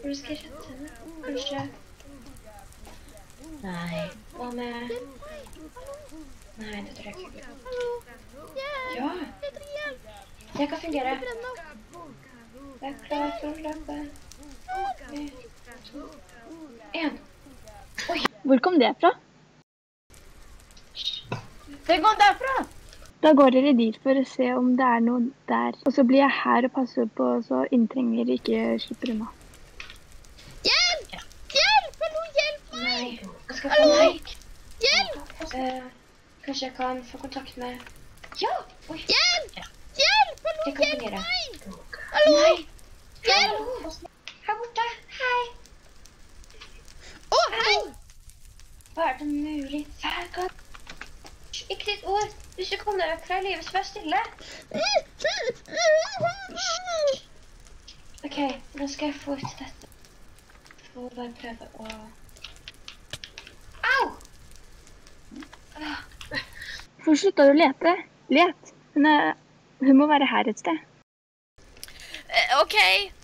Hvordan skal jeg rette henne? Kanskje Nei. Hva med! Nei, det tror jeg ikke! Ja, det kan fungere. Jeg er klar for å løpe. En! Oi! Hvor kom det fra? Det kom derfra! Da går dere dit for å se om det er noe der. Og så blir jeg her og passer på så inntrenger ikke slipper unna. Hjelp! Hjelp! Hallo, hjelp meg! Jeg skal få Nei. Hjelp! Eh, kanskje jeg kan få kontakt med Ja! Oi, Hjelp! Hjelp! Hallo, hjelp meg! Hallo! Nei. Hjelp! Her borte. Hei. Å, hei! Hva er det mulig hver gang? Ikke ditt ord. Hvis du kommer deg fra livet, så vær stille. OK, nå skal jeg få ut dette. Få bare prøve å Au! Ah, Hvorfor slutta du å lete? Let. Hun, er, hun må være her et sted. Eh, OK,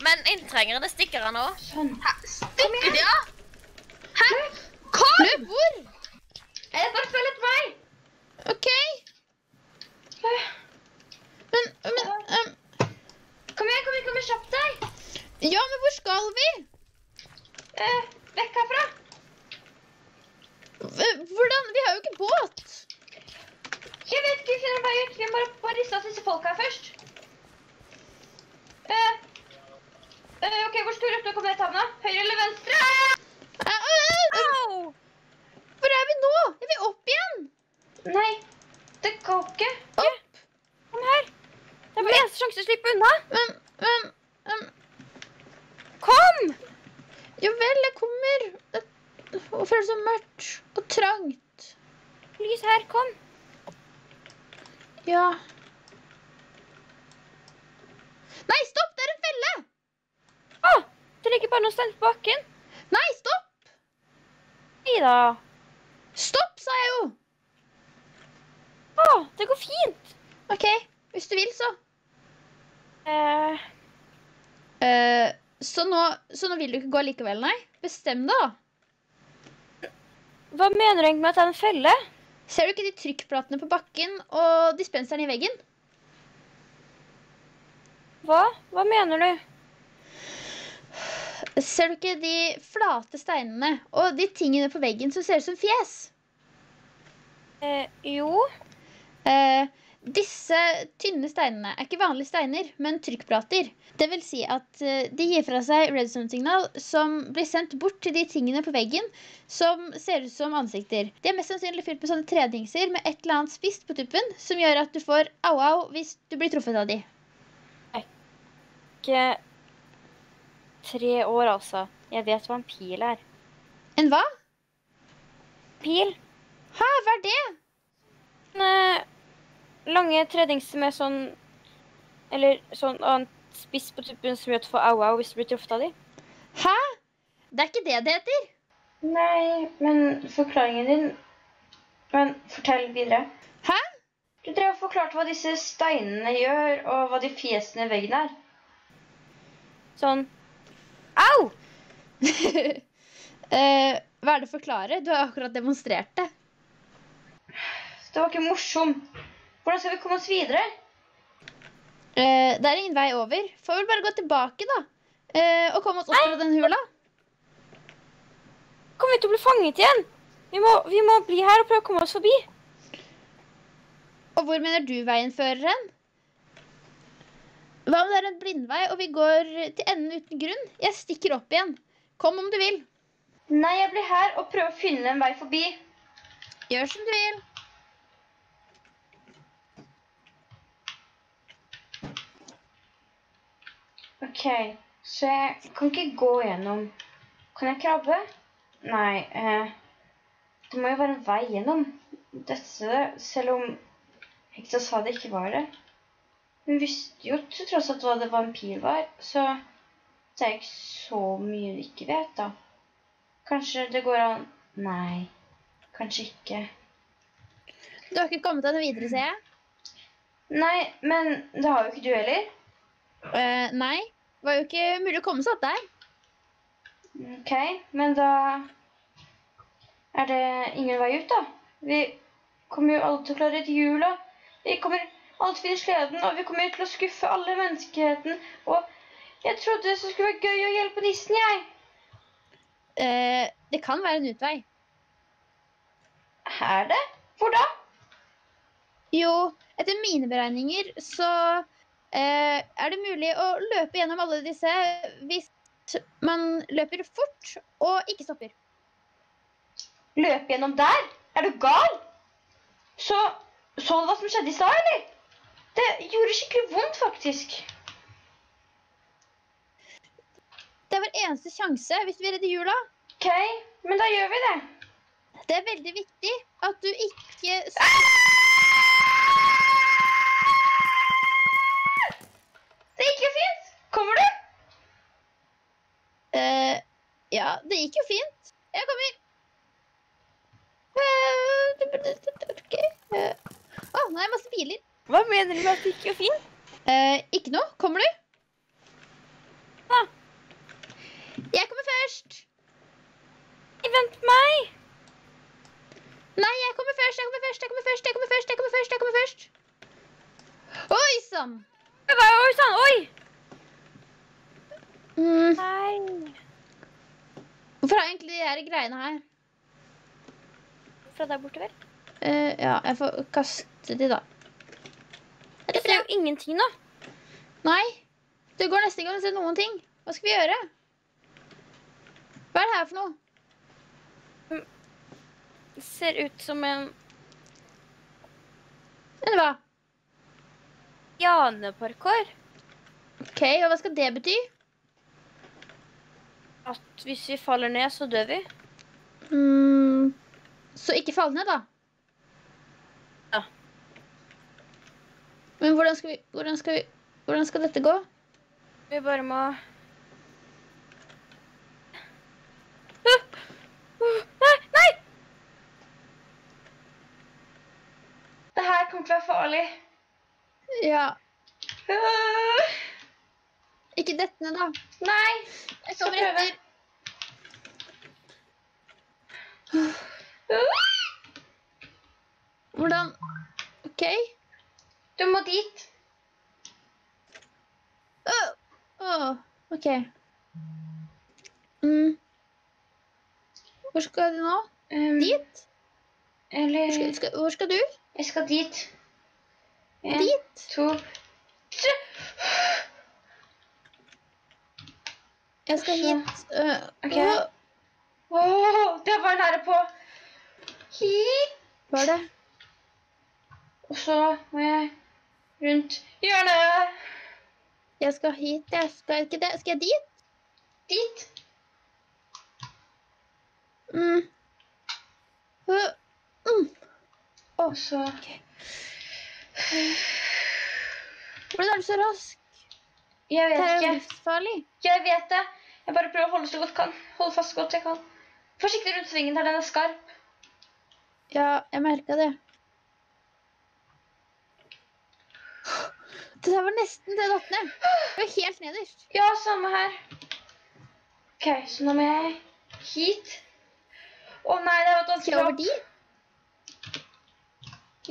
men inntrengerne stikker av nå. Sånn. Stikker de av? Hæ? Kom! Løp hvor? Jeg bare følg etter meg. OK. Men, men um, Kom igjen, kom igjen, kom igjen, kjapp deg. Ja, men hvor skal vi? Eh, vekk herfra. H- Hvordan? Vi har jo ikke båt. Jeg vet ikke, en vei ut. Vi må bare, bare riste av disse folka her først. Uh, uh, ok, hvor skal vi løpe og komme ned til havna? Høyre eller venstre? Au, au. Hvor er vi nå? Er vi opp igjen? Nei, det går ikke. Opp? Kom her. Det er bare eneste sjanse til å slippe unna. Men, men men. Kom! Jo vel, jeg kommer. Det det føles så mørkt og trangt. Lys her, kom. Ja. Nei, stopp! Det er en felle! Å, det ligger bare noe stein på bakken. Nei, stopp! Nei da. Stopp, sa jeg jo! Å, det går fint. OK, hvis du vil, så. Eh, Eh, så, nå, så nå vil du ikke gå likevel, nei? Bestem deg, da. hva mener du egentlig med at det er en felle? Ser du ikke de trykkplatene på bakken og dispenseren i veggen? Hva? Hva mener du? Ser du ikke de flate steinene og de tingene på veggen som ser ut som fjes? Eh, jo. Eh, disse tynne steinene er ikke vanlige steiner, men trykkplater. Det vil si at eh, de gir fra seg redstone-signal som blir sendt bort til de tingene på veggen som ser ut som ansikter. De er mest sannsynlig fylt med sånne tredingser med et eller annet spist på tuppen som gjør at du får au-au hvis du blir truffet av de. Ikke tre år, altså. Jeg vet hva en pil er. En hva? Pil? Hæ, hva er det? En, eh, lange tredingser med sånn Eller sånn annet spiss på tuppen som gjør at du får au-au hvis du blir truffet av dem. Hæ? Det er ikke det det heter. Nei, men forklaringen din Men fortell videre. Hæ? Du drev og forklarte hva disse steinene gjør, og hva de fjesene i veggen er. Sånn Au! Eh, hva er det å forklare? Du har akkurat demonstrert det. Det var ikke morsomt. Hvordan skal vi komme oss videre? Eh, det er ingen vei over. Får vel bare gå tilbake, da. Eh, og komme oss opp fra den hula. Kommer vi til å bli fanget igjen? Vi må, vi må bli her og prøve å komme oss forbi. Og hvor mener du veien fører hen? Hva om det er en blindvei, og vi går til enden uten grunn? Jeg stikker opp igjen. Kom om du vil. Nei, jeg blir her og prøver å finne en vei forbi. Gjør som du vil. Ok, så jeg kan ikke gå gjennom. Kan jeg krabbe? Nei, eh, det må jo være en vei gjennom dette, selv om heksa sa det ikke var det. Hun visste jo til tross at hva det pil var, så det er ikke så mye vi ikke vet, da. Kanskje det går an Nei, kanskje ikke. Du har ikke kommet deg noe videre, ser jeg. Nei, men det har jo ikke du heller. Uh, nei, det var jo ikke mulig å komme seg opp der. Ok, men da er det ingen vei ut, da. Vi kommer jo alle til å klare til jula. Vi kommer alle til å finne sleden, og vi kommer til å skuffe alle menneskeheten. Og jeg trodde det skulle være gøy å hjelpe nissen, jeg. Eh, det kan være en utvei. Er det? Hvor da? Jo, etter mine beregninger så er det mulig å løpe gjennom alle disse hvis man løper fort og ikke stopper. Løpe gjennom der? Er du gal? Så så du hva som skjedde i stad, eller? Det gjorde skikkelig vondt, faktisk. Det er vår eneste sjanse hvis vi redder jula. Ok, men da gjør vi det. Det er veldig viktig at du ikke Ja, det gikk jo fint. Jeg kommer. Eh, ok. Å, nå er det masse biler. Hva mener du med at det gikk jo fint? Eh, ikke noe. Kommer du? Ja. Jeg kommer først. Vent på meg! Nei, jeg kommer først. Jeg kommer først. Jeg kommer først. Jeg kommer først. Jeg kommer først. Jeg kommer først. Oi sann. Hva- Oi sann, oi! Mm, Nei. Hvorfor jeg egentlig de her greiene her? Fra der borte, vel? Eh, ja, jeg får kaste de, da. Jeg ser jo ingenting nå. Nei, det går nesten ikke an å se noen ting. Hva skal vi gjøre? Hva er det her for noe? Det ser ut som en Eller hva? janeparkour. Ok, og hva skal det bety? At hvis vi faller ned, så dør vi. Mm, så ikke fall ned, da. Ja. Men hvordan skal vi Hvordan skal, vi, hvordan skal dette gå? Vi bare må Nei! Nei! Det her kommer til å være farlig. Ja, Øh, ikke dette ned, da. Nei. Jeg skal prøve. Hvordan OK. Du må dit. OK. Mm. Hvor skal du nå? Um, Dit? Eller Hvor skal, skal, hvor skal du? Jeg skal dit. En, Dit? to, tre. Jeg skal hit. Uh, Ok. Wow, Åh, det var nære på. Hit. Hva er det? Og så må jeg rundt hjørnet. Jeg skal hit. Jeg skal ikke det. Skal jeg dit? Dit. Mm. Uh, mm. Og så Hvordan er du så rask? Jeg Det er jo ikke. livsfarlig. Jeg vet det. Jeg bare prøver å holde så godt kan. Holde fast så godt jeg kan. Forsiktig rundt svingen her, den er skarp. Ja, jeg merka det. Det der var nesten det datt ned. Det var helt nederst. Ja, samme her. Ok, så nå må jeg hit. Å nei, det var et jeg over vanskelig dit?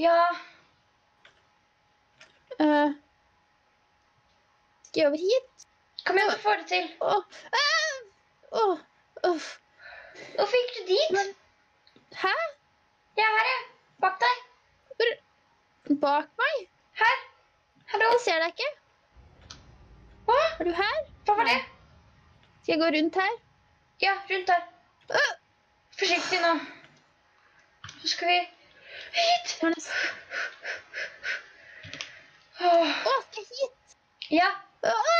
Ja. Øh. Jeg over hit? Kom igjen, du får det til. Åh. Ah! Åh. Uff. Hvorfor gikk du dit? Men- Hæ? Jeg er her, jeg. Bak deg. Bak meg? Her. Hallo. Jeg ser deg ikke. Hva? Er du her? Hva var det? Skal jeg gå rundt her? Ja, rundt her. Uh. Forsiktig nå. Så skal vi hit. Det oh. oh, Å, skal jeg hit? Ja. Åh. Nei, nei, nei,